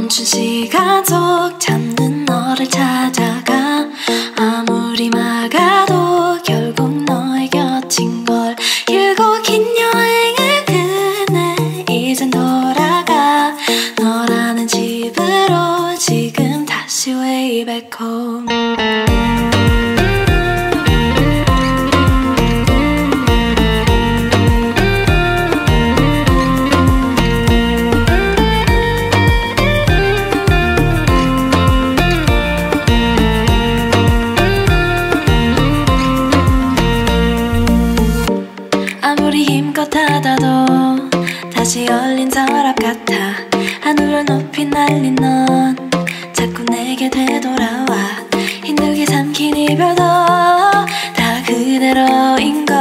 멈춘 시간 속 잠든 너를 찾아가. 아무리 막아 아무리 힘껏 닫아도 다시 열린 서랍 같아 하늘을 높이 날린 넌 자꾸 내게 되돌아와. 힘들게 삼킨 이별도 다 그대로인 걸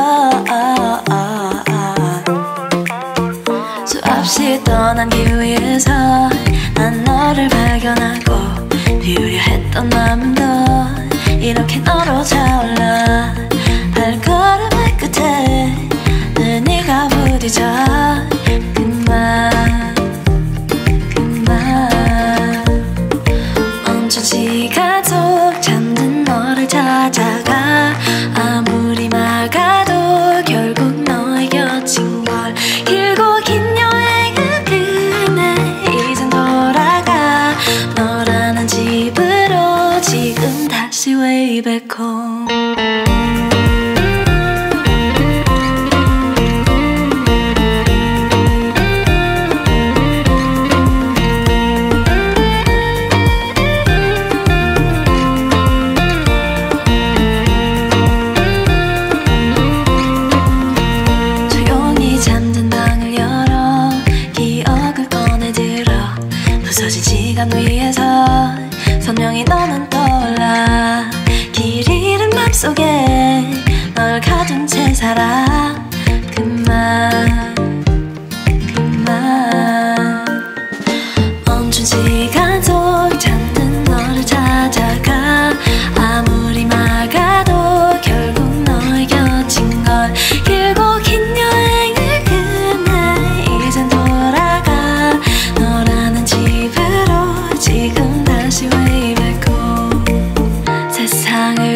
수없이 떠난 길 위에서 난 너를 발견하고 비우려 했던 마음도 이렇게 너로 차올라 way back home 위에서 선명히 너는 떠올라 길 잃은 맘속에 널 가둔 채 살아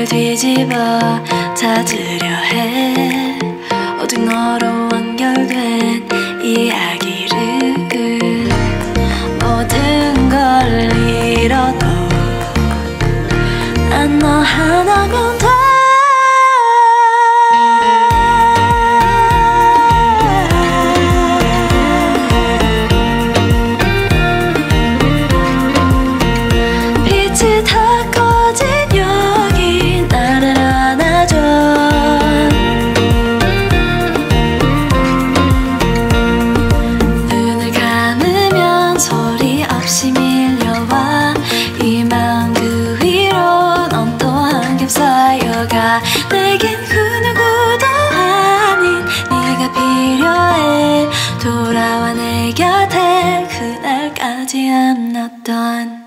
세상을 뒤집어 찾으려 해. 오직 너로 완결된 이야기를 모든 걸 잃어도 난 너 하나면 돼 내겐 그 누구도 아닌 네가 필요해. 돌아와 내 곁에 그날까지 not done